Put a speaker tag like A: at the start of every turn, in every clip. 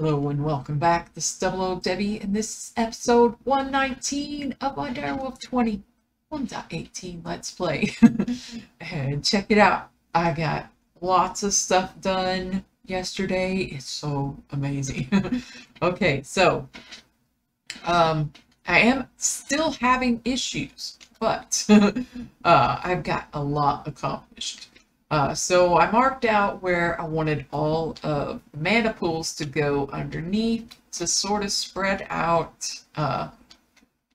A: Hello and welcome back. This is Double O Debbie, and this is episode 119 of my Direwolf 20 1.18 Let's Play. and check it out. I got lots of stuff done yesterday. It's so amazing. okay, so um, I am still having issues, but uh, I've got a lot accomplished. Uh, so I marked out where I wanted all of the mana pools to go underneath to sort of spread out uh,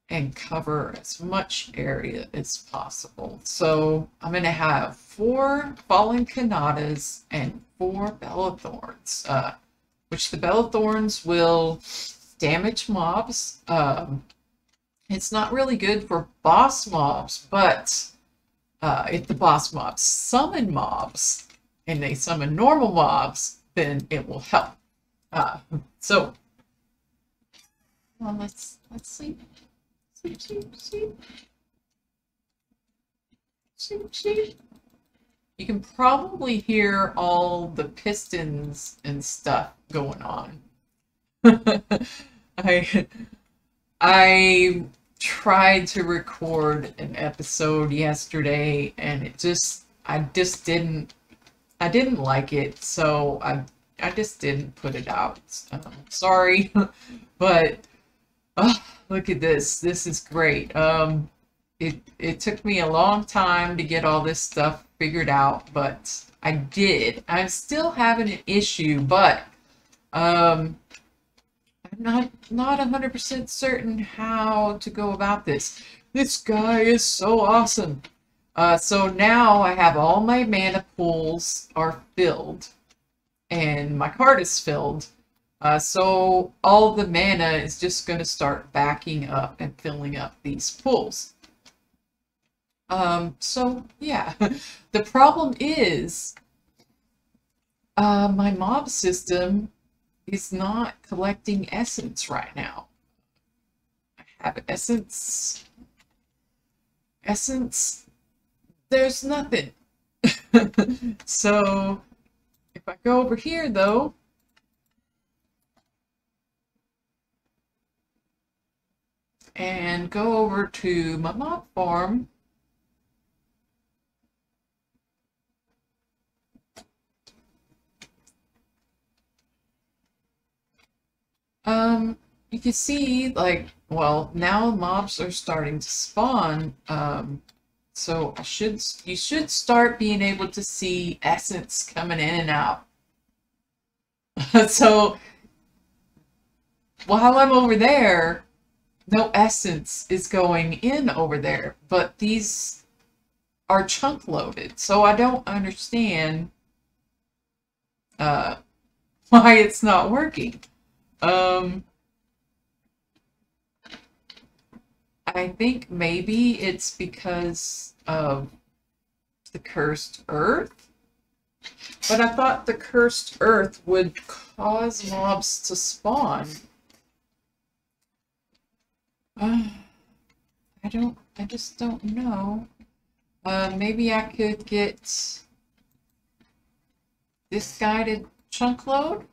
A: and cover as much area as possible. So I'm going to have four Fallen Kanades and four Bellethorns, uh, which the Bellethorns will damage mobs. Um, it's not really good for boss mobs, but uh, if the boss mobs summon mobs and they summon normal mobs, then it will help. Uh, so, well, let's let's sleep, sleep. Sleep, sleep. You can probably hear all the pistons and stuff going on. I I tried to record an episode yesterday and it just I just didn't I didn't like it so I I just didn't put it out. Um, sorry, but oh, look at this. This is great. Um, it it took me a long time to get all this stuff figured out, but I did. I'm still having an issue, but um, Not not 100% certain how to go about this. This guy is so awesome. Uh, so now I have all my mana pools are filled and my card is filled. Uh, so all the mana is just going to start backing up and filling up these pools. Um, so yeah, the problem is uh, my mob system is not collecting essence right now. I have essence. Essence. There's nothing. so if I go over here though, and go over to my mob farm, Um, you can see, like, well, now mobs are starting to spawn. Um, so I should, you should start being able to see essence coming in and out. so while I'm over there, no essence is going in over there, but these are chunk loaded. So I don't understand uh, why it's not working. Um, I think maybe it's because of the cursed earth. But I thought the cursed earth would cause mobs to spawn. Uh, I don't, I just don't know. Uh, maybe I could get this to chunk load?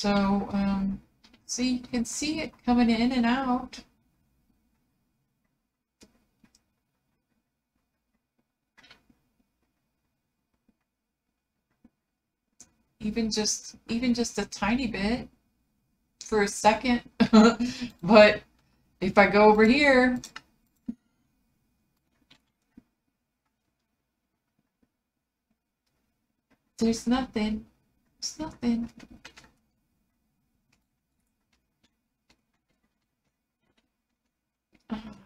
A: So, um, see, you can see it coming in and out. Even just, even just a tiny bit for a second. but if I go over here, there's nothing. There's nothing.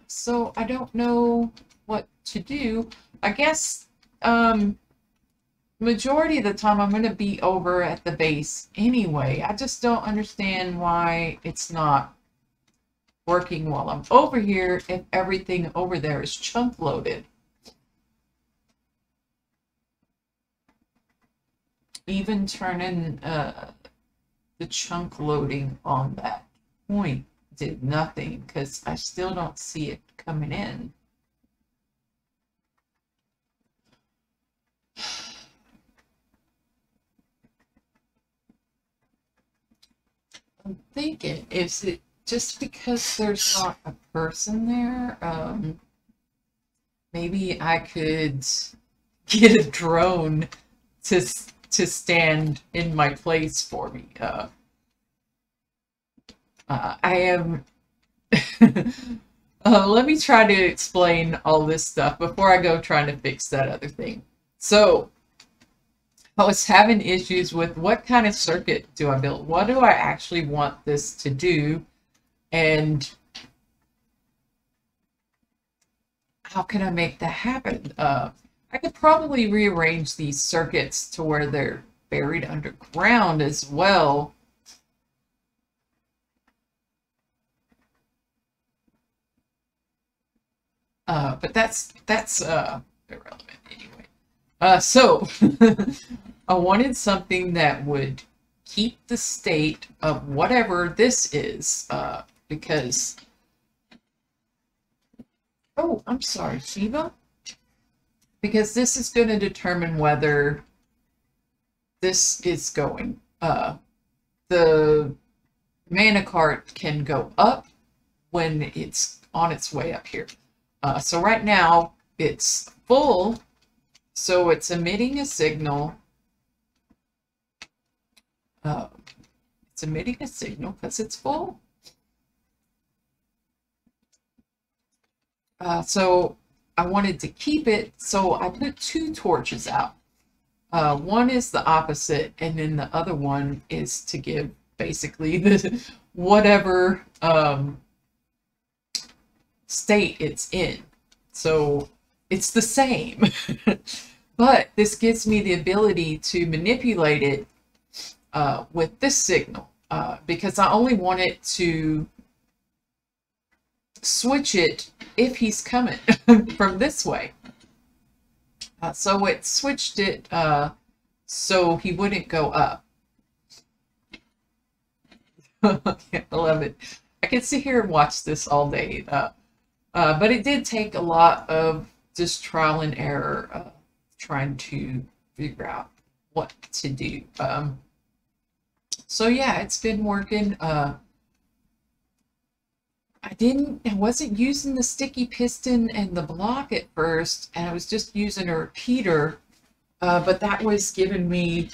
A: So I don't know what to do. I guess um, majority of the time I'm going to be over at the base anyway. I just don't understand why it's not working while I'm over here if everything over there is chunk loaded. Even turning uh, the chunk loading on that point did nothing because I still don't see it coming in. I'm thinking, is it just because there's not a person there? Um, maybe I could get a drone to to stand in my place for me. Uh, uh, I am. uh, let me try to explain all this stuff before I go trying to fix that other thing. So, I was having issues with what kind of circuit do I build? What do I actually want this to do? And how can I make that happen? Uh, I could probably rearrange these circuits to where they're buried underground as well. Uh, but that's that's uh, irrelevant anyway. Uh, so I wanted something that would keep the state of whatever this is, uh, because. Oh, I'm sorry, Shiva because this is going to determine whether this is going. Uh, the mana cart can go up when it's on its way up here. Uh, so right now it's full, so it's emitting a signal. Uh, it's emitting a signal because it's full. Uh, so I wanted to keep it, so I put two torches out. Uh, one is the opposite, and then the other one is to give basically the whatever um, state it's in. So it's the same, but this gives me the ability to manipulate it uh, with this signal uh, because I only want it to switch it if he's coming from this way. Uh, so it switched it uh, so he wouldn't go up. I love it. I can sit here and watch this all day. Uh, but it did take a lot of just trial and error uh, trying to figure out what to do. Um, so yeah, it's been working. Uh, I didn't, I wasn't using the sticky piston and the block at first, and I was just using a repeater, uh, but that was giving me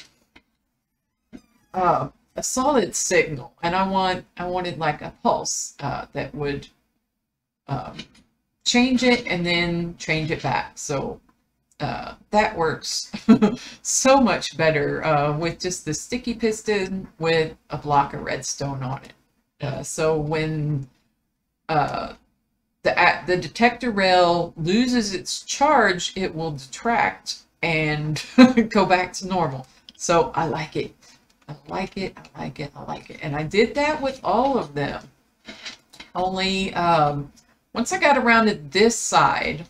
A: uh, a solid signal, and I want, I wanted like a pulse uh, that would um, change it and then change it back. So uh, that works so much better uh, with just the sticky piston with a block of redstone on it. Uh, so when uh, the the detector rail loses its charge, it will detract and go back to normal. So I like it. I like it. I like it. I like it. And I did that with all of them. Only um, once I got around to this side,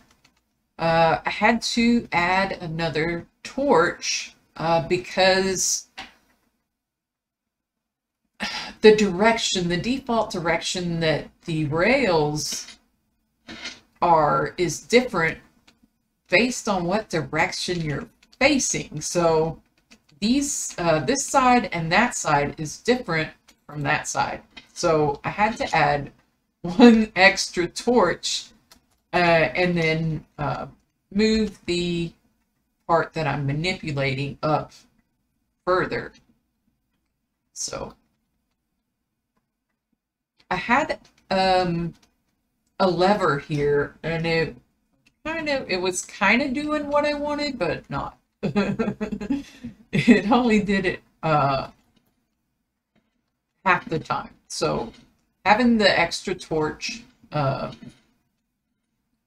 A: uh, I had to add another torch uh, because the direction, the default direction that the rails are is different based on what direction you're facing. So these, uh, this side and that side is different from that side. So I had to add one extra torch uh, and then uh, move the part that I'm manipulating up further. So I had um, a lever here, and it kind of it was kind of doing what I wanted, but not. it only did it uh, half the time. So having the extra torch uh,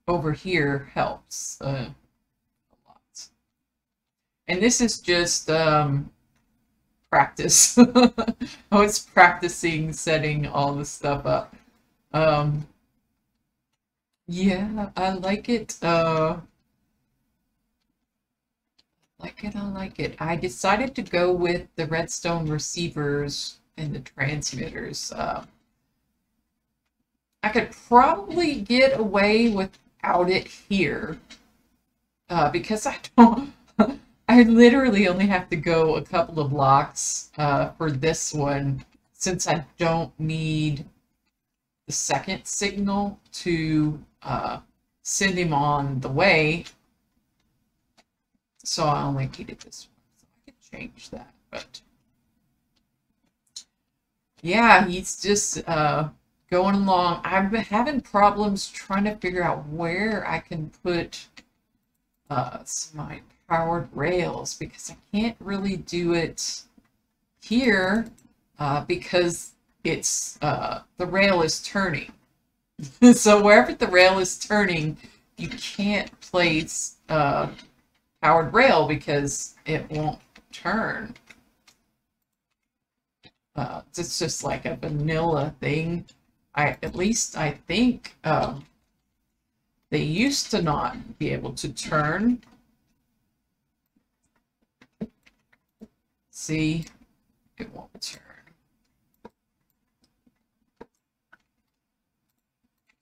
A: over here helps uh, a lot. And this is just um, practice. I was practicing setting all the stuff up. Um, yeah, I like it. Uh, like it, I like it. I decided to go with the redstone receivers and the transmitters. Uh, I could probably get away without it here uh, because I don't I literally only have to go a couple of blocks uh, for this one. since I don't need the second signal to uh, send him on the way, so I only needed this one. So I can change that, but yeah, he's just uh, going along. I've been having problems trying to figure out where I can put uh, my powered rails because I can't really do it here uh, because it's uh, the rail is turning. so wherever the rail is turning, you can't place uh, powered rail because it won't turn. Uh, it's just like a vanilla thing. I at least I think um, they used to not be able to turn. See, it won't turn.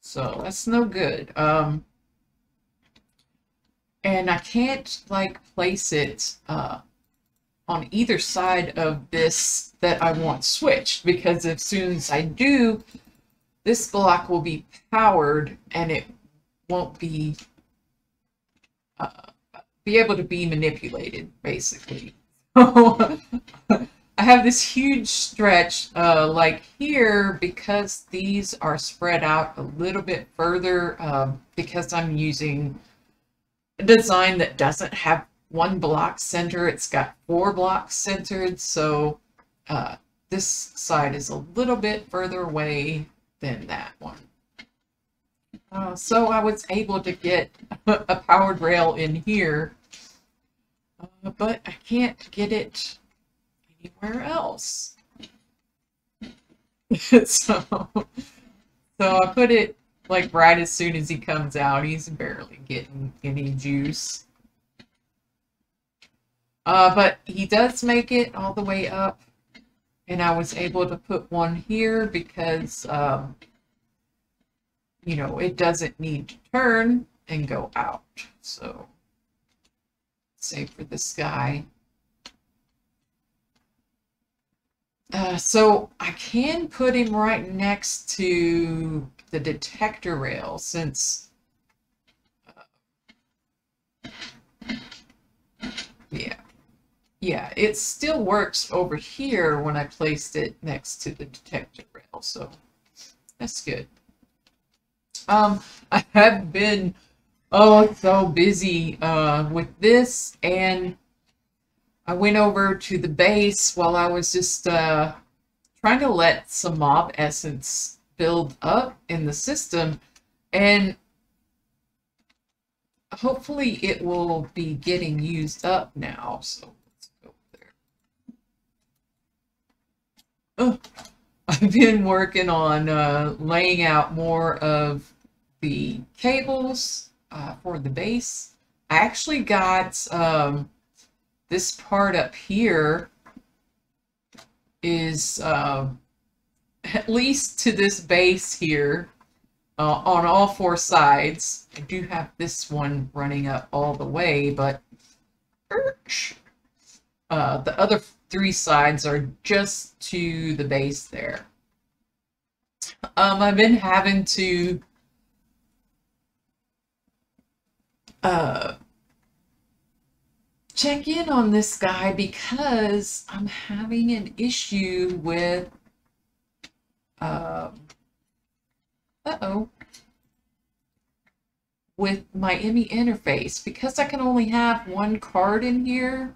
A: So that's no good. Um, and I can't like place it uh, on either side of this that I want switched because as soon as I do, this block will be powered and it won't be uh, be able to be manipulated basically. I have this huge stretch uh, like here because these are spread out a little bit further uh, because I'm using a design that doesn't have one block center. It's got four blocks centered. So uh, this side is a little bit further away than that one. Uh, so I was able to get a powered rail in here, uh, but I can't get it anywhere else. so, so I put it like right as soon as he comes out. He's barely getting any juice. Uh, but he does make it all the way up. And I was able to put one here because, um, you know, it doesn't need to turn and go out. So, say for this guy. Uh, so I can put him right next to the detector rail since, uh, yeah, yeah, it still works over here when I placed it next to the detector rail, so that's good. Um, I have been, oh, so busy uh, with this and I went over to the base while I was just uh, trying to let some mob essence build up in the system and hopefully it will be getting used up now. So let's go there. Oh, I've been working on uh, laying out more of the cables uh, for the base. I actually got um, this part up here is uh, at least to this base here uh, on all four sides. I do have this one running up all the way, but uh, the other three sides are just to the base there. Um, I've been having to uh, check in on this guy because I'm having an issue with, um, uh-oh, with my ME interface. Because I can only have one card in here,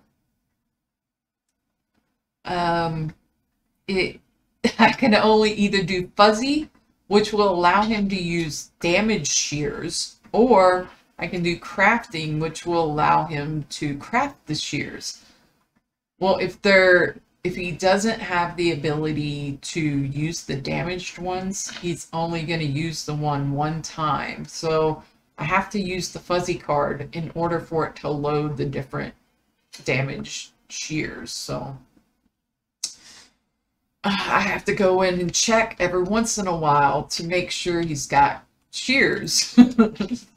A: um, it, I can only either do fuzzy, which will allow him to use damage shears, or I can do crafting, which will allow him to craft the shears. Well, if they're if he doesn't have the ability to use the damaged ones, he's only going to use the one one time. So I have to use the fuzzy card in order for it to load the different damaged shears. So I have to go in and check every once in a while to make sure he's got shears.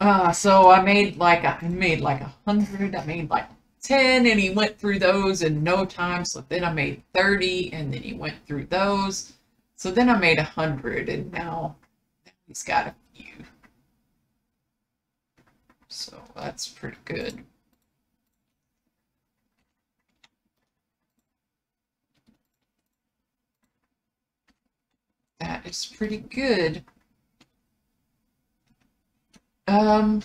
A: Uh, so I made like a, I made like a hundred, I made like 10 and he went through those in no time. So then I made 30 and then he went through those. So then I made a 100 and now he's got a few. So that's pretty good. That is pretty good. Um,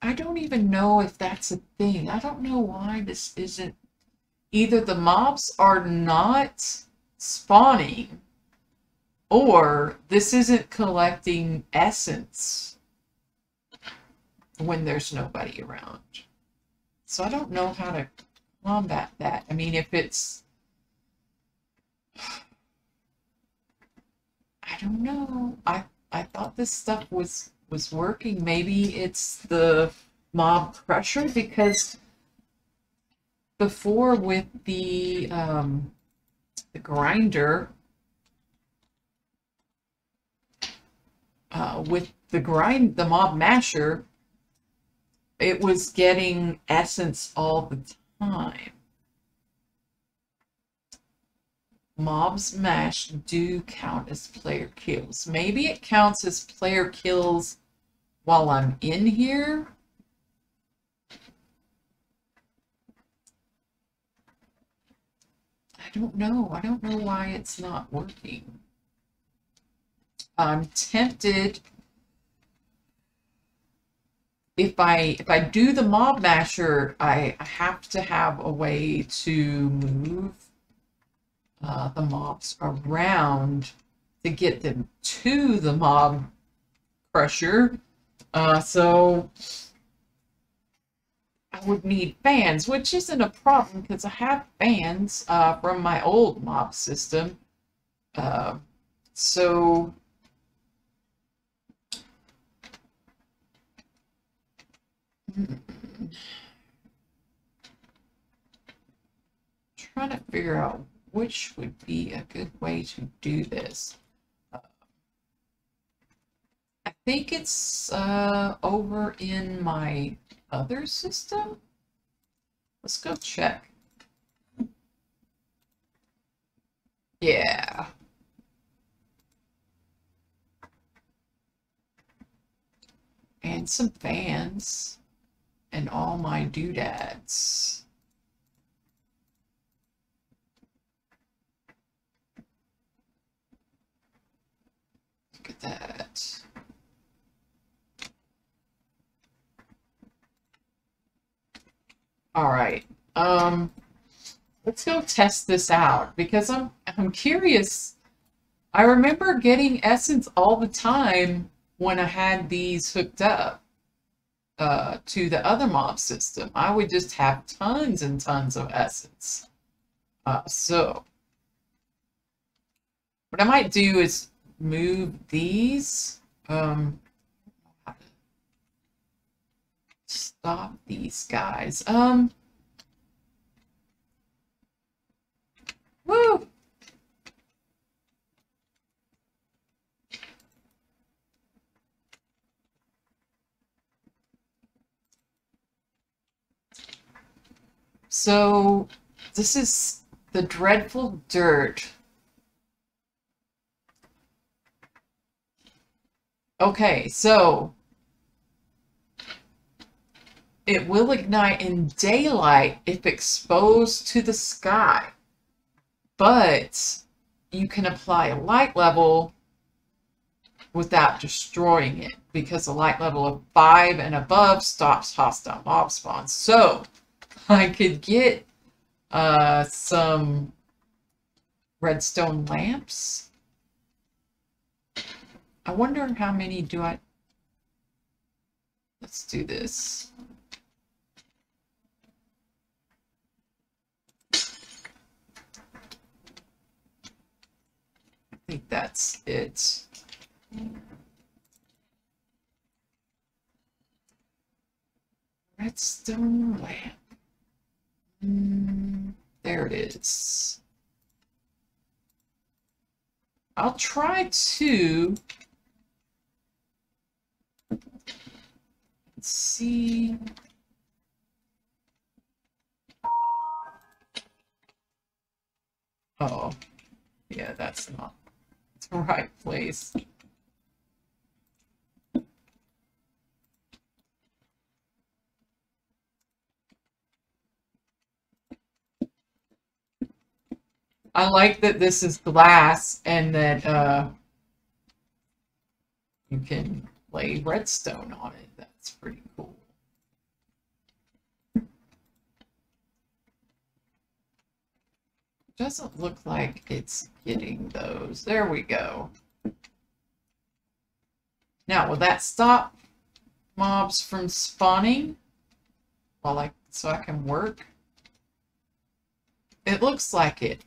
A: I don't even know if that's a thing. I don't know why this isn't. Either the mobs are not spawning, or this isn't collecting essence when there's nobody around. So I don't know how to combat that. I mean, if it's... I don't know. I, I thought this stuff was was working. Maybe it's the mob pressure because before with the um, the grinder, uh, with the grind, the mob masher, it was getting essence all the time. Mobs mash do count as player kills. Maybe it counts as player kills while I'm in here. I don't know. I don't know why it's not working. I'm tempted if I if I do the mob masher, I, have to have a way to move uh, the mobs around to get them to the mob crusher uh, so I would need fans, which isn't a problem because I have fans uh, from my old mob system. Uh, so trying to figure out which would be a good way to do this. I think it's uh, over in my other system. Let's go check. Yeah. And some fans. And all my doodads. Look at that. All right. Um, let's go test this out because I'm I'm curious. I remember getting essence all the time when I had these hooked up uh, to the other mob system. I would just have tons and tons of essence. Uh, so what I might do is move these. Um, stop these guys. Um. So, this is the dreadful dirt. Okay, so it will ignite in daylight if exposed to the sky, but you can apply a light level without destroying it because the light level of 5 and above stops hostile mob spawns. So I could get uh, some redstone lamps. I wonder how many do I... Let's do this. I think that's it. Redstone lamp. Mm, there it is. I'll try to Let's see. Oh, yeah, that's not the right place. I like that this is glass and that uh, you can lay redstone on it. That's pretty cool. Doesn't look like it's getting those. There we go. Now, will that stop mobs from spawning? While I, so I can work? It looks like it.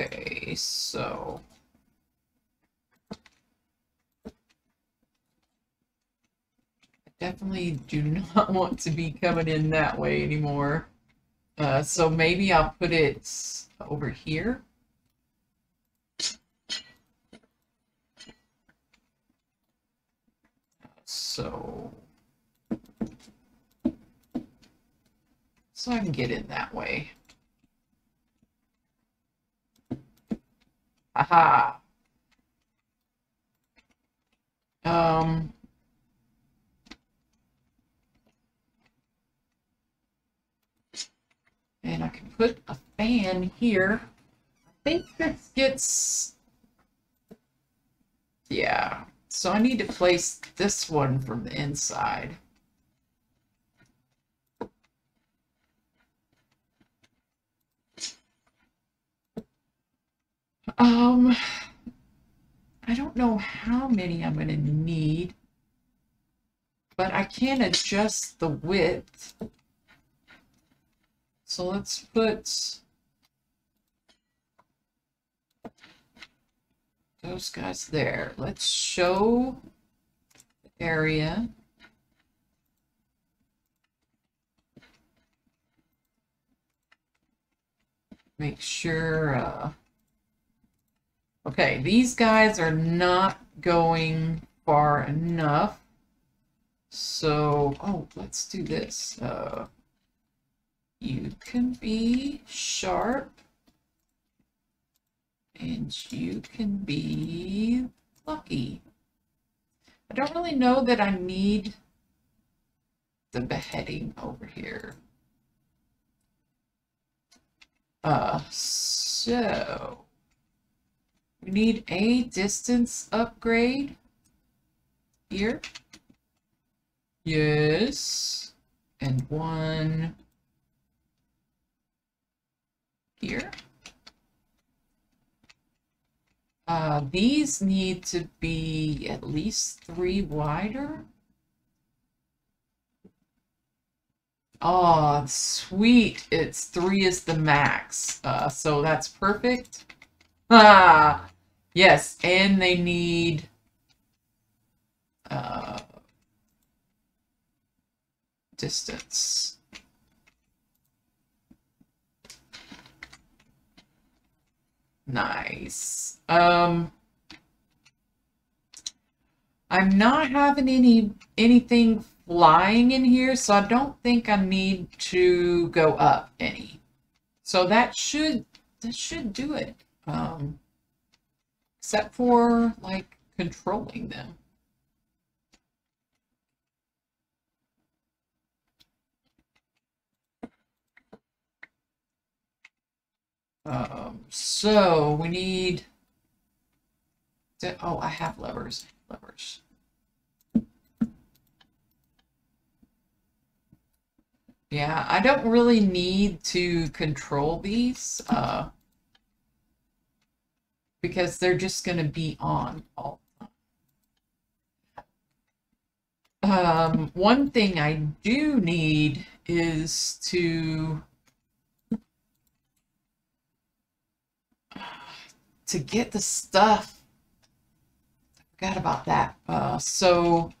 A: Okay, so... I definitely do not want to be coming in that way anymore. Uh, so maybe I'll put it over here. So... So I can get in that way. Aha. Um. And I can put a fan here. I think this gets... Yeah. So I need to place this one from the inside. Um, I don't know how many I'm going to need, but I can adjust the width. So let's put those guys there. Let's show the area. Make sure uh, Okay, these guys are not going far enough. So, oh, let's do this. Uh, you can be sharp. And you can be lucky. I don't really know that I need the beheading over here. Uh, so we need a distance upgrade here. Yes. And one here. Uh, these need to be at least three wider. Oh, sweet. It's three is the max. Uh, so that's perfect. Ah, Yes, and they need uh, distance. Nice. Um, I'm not having any anything flying in here, so I don't think I need to go up any. So that should that should do it. Um, except for like controlling them. Um, so we need to, oh, I have levers, levers. Yeah, I don't really need to control these. Uh, because they're just going to be on all. Um, one thing I do need is to to get the stuff. I forgot about that. Uh, so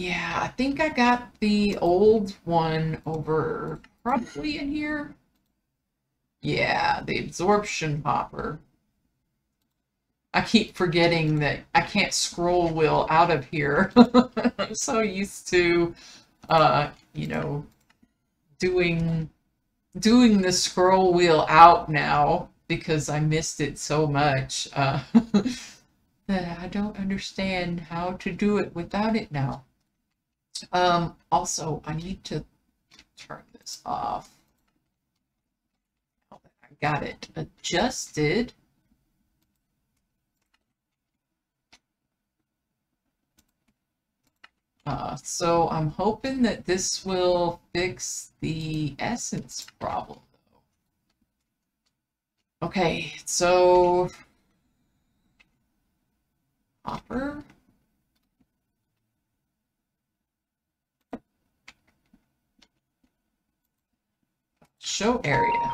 A: Yeah, I think I got the old one over probably in here. Yeah, the absorption hopper. I keep forgetting that I can't scroll wheel out of here. I'm so used to, uh, you know, doing doing the scroll wheel out now because I missed it so much uh, that I don't understand how to do it without it now. Um, also, I need to turn this off. I got it adjusted. Uh, so I'm hoping that this will fix the essence problem. Okay, so hopper. Show area.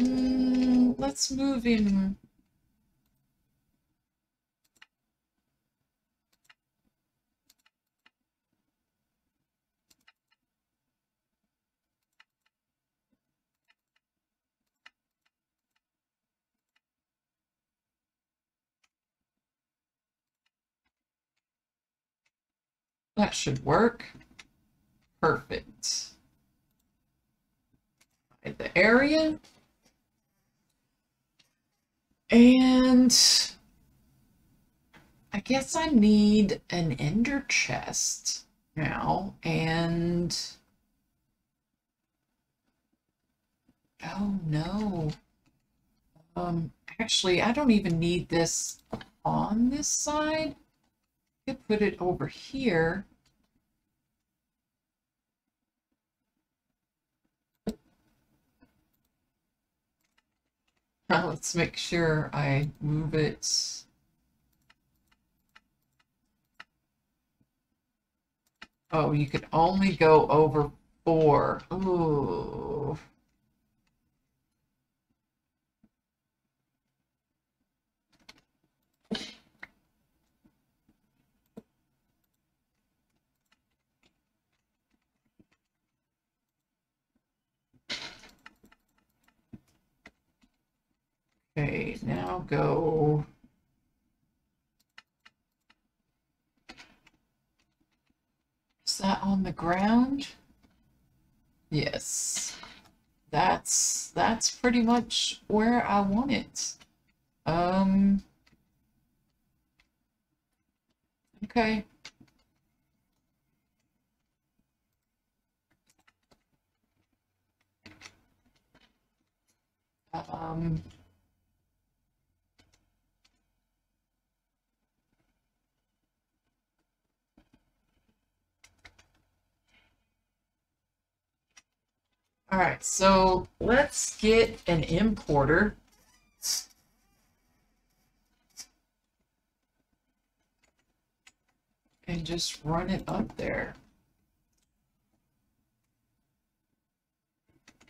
A: Mm, let's move in That should work. Perfect. The area. And I guess I need an ender chest now and oh no. Um actually I don't even need this on this side could put it over here. Now let's make sure I move it. Oh, you could only go over four. Ooh. Now go. Is that on the ground? Yes. That's that's pretty much where I want it. Um Okay. Um All right, so let's get an importer. And just run it up there.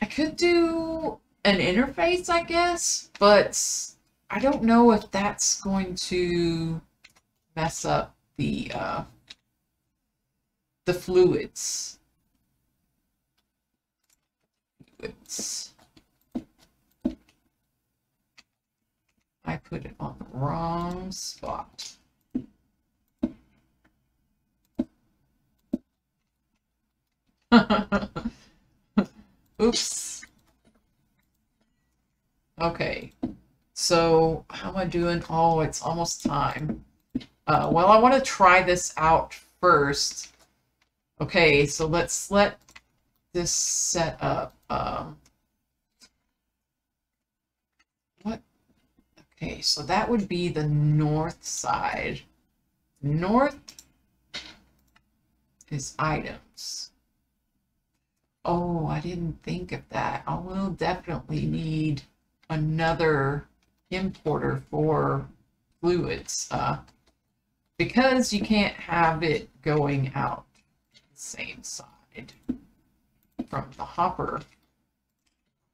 A: I could do an interface, I guess, but I don't know if that's going to mess up the uh, the fluids. I put it on the wrong spot. Oops. Okay. So how am I doing? Oh, it's almost time. Uh, well, I want to try this out first. Okay, so let's let this set up. Um, what? Okay, so that would be the north side. North is items. Oh, I didn't think of that. I will definitely need another importer for fluids uh, because you can't have it going out the same side from the hopper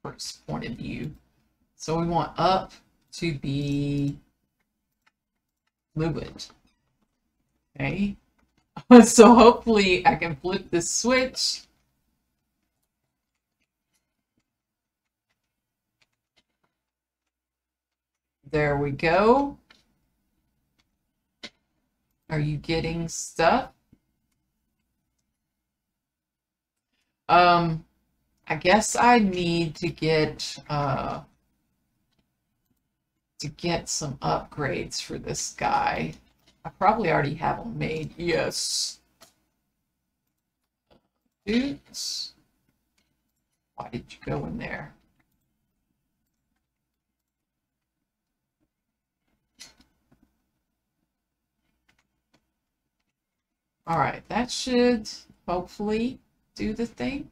A: first point of view. So we want up to be fluid. Okay, so hopefully I can flip this switch. There we go. Are you getting stuff? Um, I guess I need to get, uh, to get some upgrades for this guy. I probably already have them made. Yes. Dudes. Why did you go in there? All right, that should hopefully do the thing.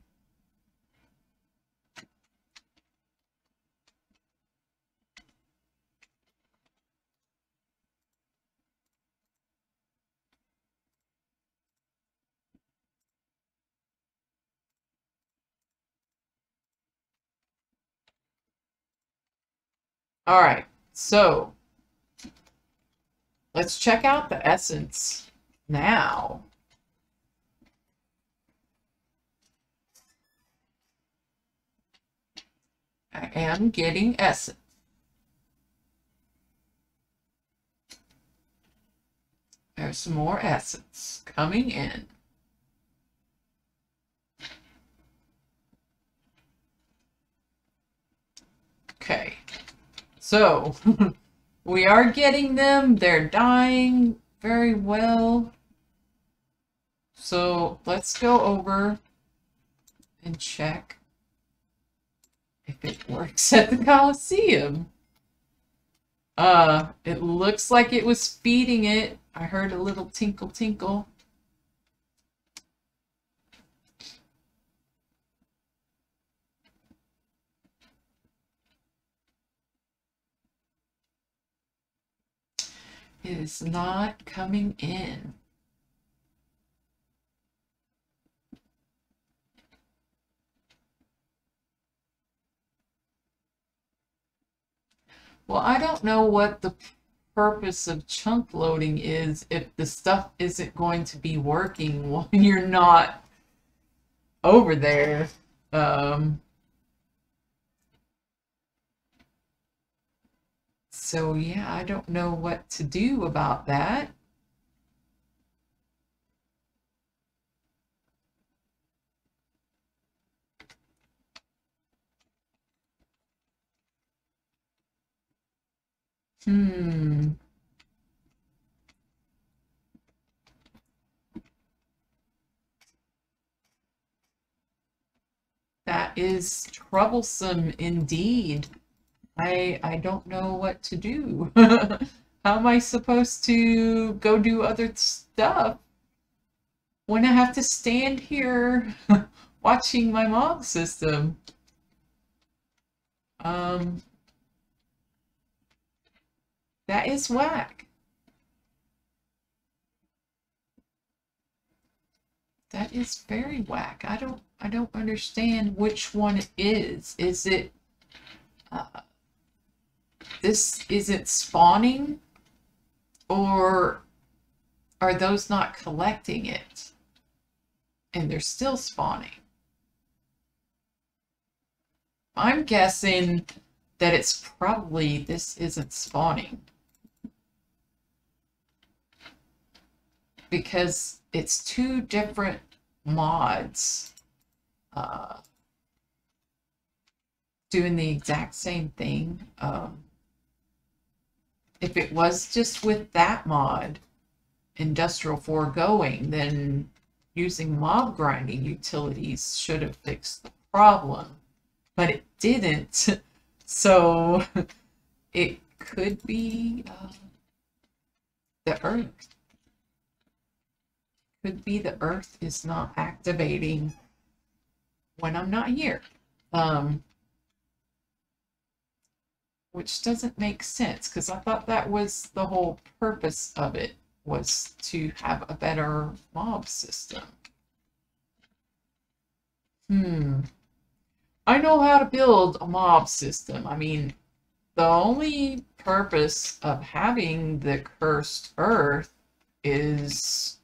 A: All right, so let's check out the essence now. I am getting essence. There's some more essence coming in. Okay, so we are getting them. They're dying very well. So let's go over and check if it works at the Coliseum. Uh, it looks like it was feeding it. I heard a little tinkle tinkle. It is not coming in. Well, I don't know what the purpose of chunk loading is if the stuff isn't going to be working when you're not over there. Um, so yeah, I don't know what to do about that. Hmm. That is troublesome indeed. I I don't know what to do. How am I supposed to go do other stuff when I have to stand here watching my mob system? Um, that is whack. That is very whack. I don't I don't understand which one it is. Is it uh, this isn't spawning or are those not collecting it and they're still spawning? I'm guessing that it's probably this isn't spawning. Because it's two different mods uh, doing the exact same thing. Um, if it was just with that mod, industrial foregoing, then using mob grinding utilities should have fixed the problem, but it didn't. So it could be uh, the Earth could be the earth is not activating when I'm not here. Um, which doesn't make sense because I thought that was the whole purpose of it was to have a better mob system. Hmm. I know how to build a mob system. I mean, the only purpose of having the cursed earth is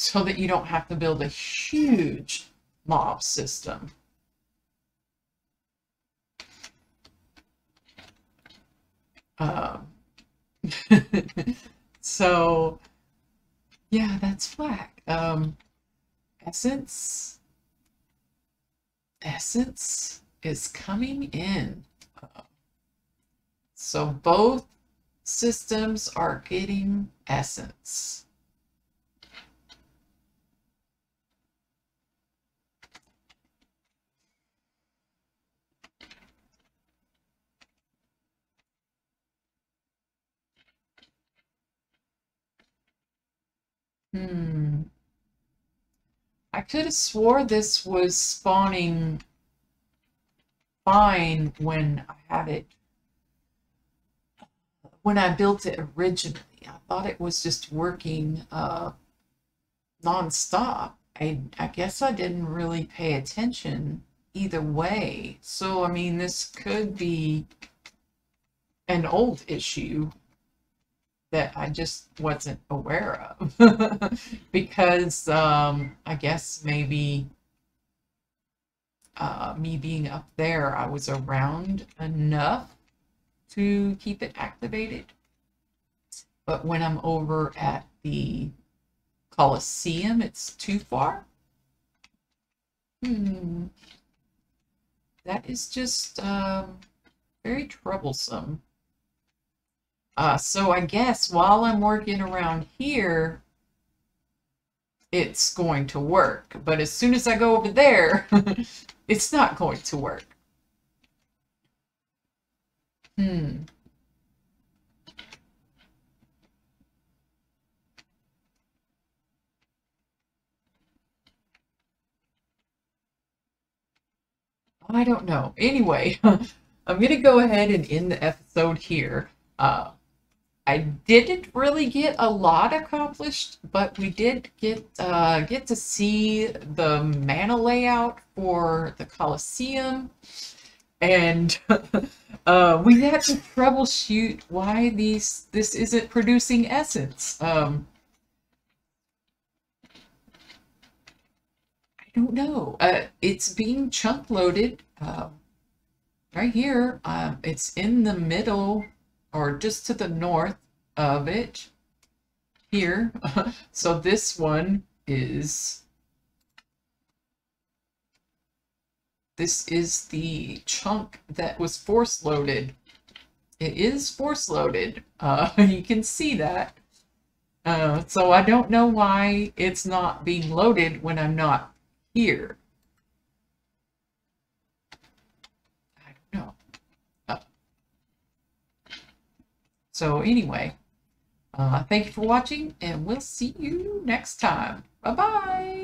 A: so that you don't have to build a huge mob system. Um, so, yeah, that's flack. Um, essence, essence is coming in. So both systems are getting essence. Hmm. I could have swore this was spawning fine when I had it, when I built it originally. I thought it was just working uh, non-stop. I, I guess I didn't really pay attention either way. So, I mean, this could be an old issue that I just wasn't aware of because um, I guess maybe uh, me being up there, I was around enough to keep it activated. But when I'm over at the Coliseum, it's too far. Hmm. That is just um, very troublesome. Uh, so I guess while I'm working around here, it's going to work. But as soon as I go over there, it's not going to work. Hmm. I don't know. Anyway, I'm going to go ahead and end the episode here. Uh, I didn't really get a lot accomplished, but we did get uh, get to see the mana layout for the Colosseum, and uh, we had to troubleshoot why these this isn't producing essence. Um, I don't know. Uh, it's being chunk loaded uh, right here. Um, it's in the middle or just to the north of it here. so this one is, this is the chunk that was force loaded. It is force loaded. Uh, you can see that. Uh, so I don't know why it's not being loaded when I'm not here. So anyway, uh, thank you for watching, and we'll see you next time. Bye-bye.